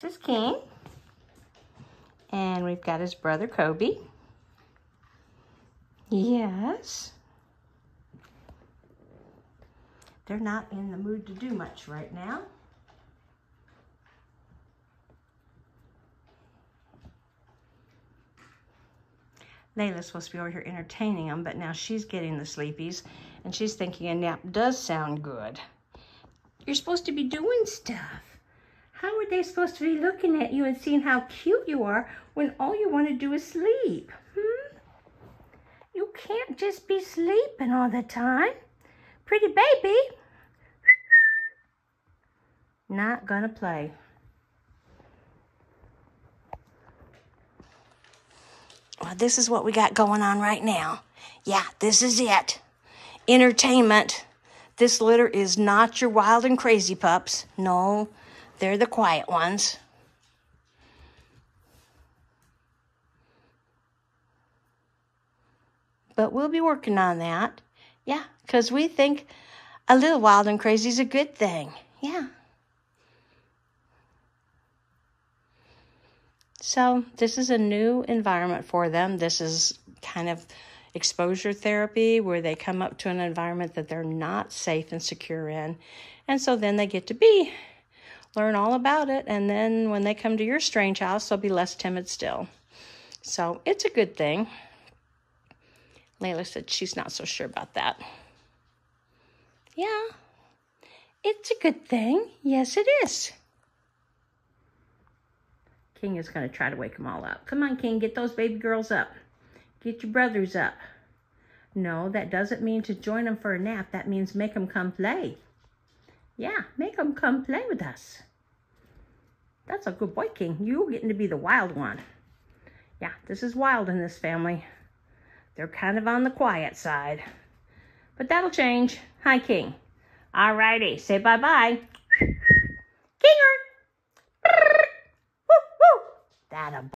This is King. And we've got his brother, Kobe. Yes. They're not in the mood to do much right now. Layla's supposed to be over here entertaining them, but now she's getting the sleepies, and she's thinking a nap does sound good. You're supposed to be doing stuff. How are they supposed to be looking at you and seeing how cute you are when all you want to do is sleep? Hmm? You can't just be sleeping all the time. Pretty baby. Not gonna play. Well, this is what we got going on right now. Yeah, this is it. Entertainment. This litter is not your wild and crazy pups. No, they're the quiet ones. But we'll be working on that. Yeah, because we think a little wild and crazy is a good thing. Yeah. So this is a new environment for them. This is kind of exposure therapy where they come up to an environment that they're not safe and secure in. And so then they get to be, learn all about it. And then when they come to your strange house, they'll be less timid still. So it's a good thing. Layla said she's not so sure about that. Yeah, it's a good thing. Yes, it is. King is going to try to wake them all up. Come on, King, get those baby girls up. Get your brothers up. No, that doesn't mean to join them for a nap. That means make them come play. Yeah, make them come play with us. That's a good boy, King. You getting to be the wild one. Yeah, this is wild in this family. They're kind of on the quiet side. But that'll change. Hi, King. All righty. Say bye-bye.